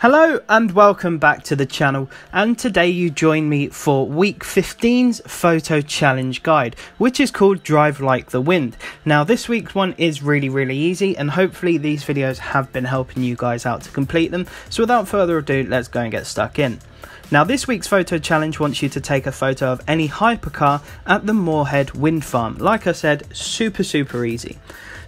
Hello and welcome back to the channel and today you join me for week 15's photo challenge guide which is called drive like the wind. Now this week's one is really really easy and hopefully these videos have been helping you guys out to complete them so without further ado let's go and get stuck in. Now this week's photo challenge wants you to take a photo of any hypercar at the Moorhead wind farm. Like I said super super easy.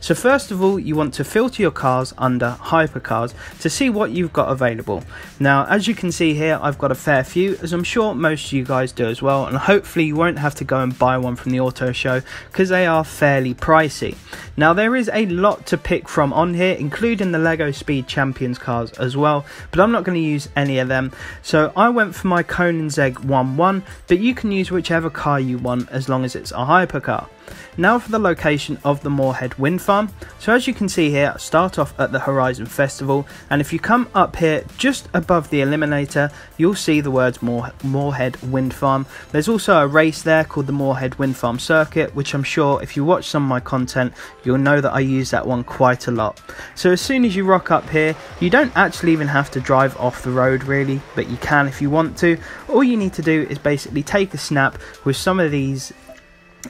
So first of all, you want to filter your cars under hypercars to see what you've got available. Now, as you can see here, I've got a fair few, as I'm sure most of you guys do as well, and hopefully you won't have to go and buy one from the auto show because they are fairly pricey. Now, there is a lot to pick from on here, including the LEGO Speed Champions cars as well, but I'm not going to use any of them. So I went for my Koenigsegg 1-1, but you can use whichever car you want as long as it's a hypercar. Now for the location of the Moorhead Wind Farm. So as you can see here, I start off at the Horizon Festival and if you come up here just above the Eliminator, you'll see the words Moor Moorhead Wind Farm. There's also a race there called the Moorhead Wind Farm Circuit, which I'm sure if you watch some of my content, you'll know that I use that one quite a lot. So as soon as you rock up here, you don't actually even have to drive off the road really, but you can if you want to. All you need to do is basically take a snap with some of these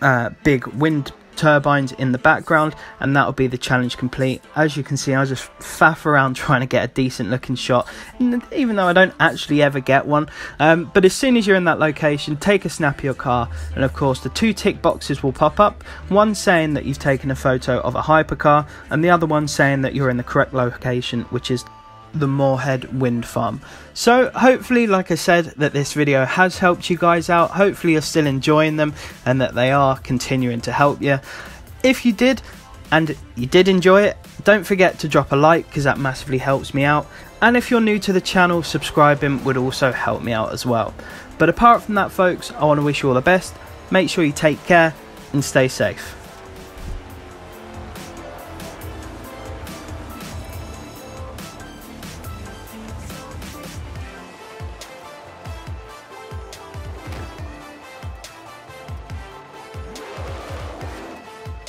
uh, big wind turbines in the background and that'll be the challenge complete. As you can see I just faff around trying to get a decent looking shot even though I don't actually ever get one. Um, but as soon as you're in that location take a snap of your car and of course the two tick boxes will pop up. One saying that you've taken a photo of a hypercar and the other one saying that you're in the correct location which is the Moorhead Wind Farm. So hopefully, like I said, that this video has helped you guys out. Hopefully you're still enjoying them and that they are continuing to help you. If you did, and you did enjoy it, don't forget to drop a like because that massively helps me out. And if you're new to the channel, subscribing would also help me out as well. But apart from that folks, I want to wish you all the best. Make sure you take care and stay safe.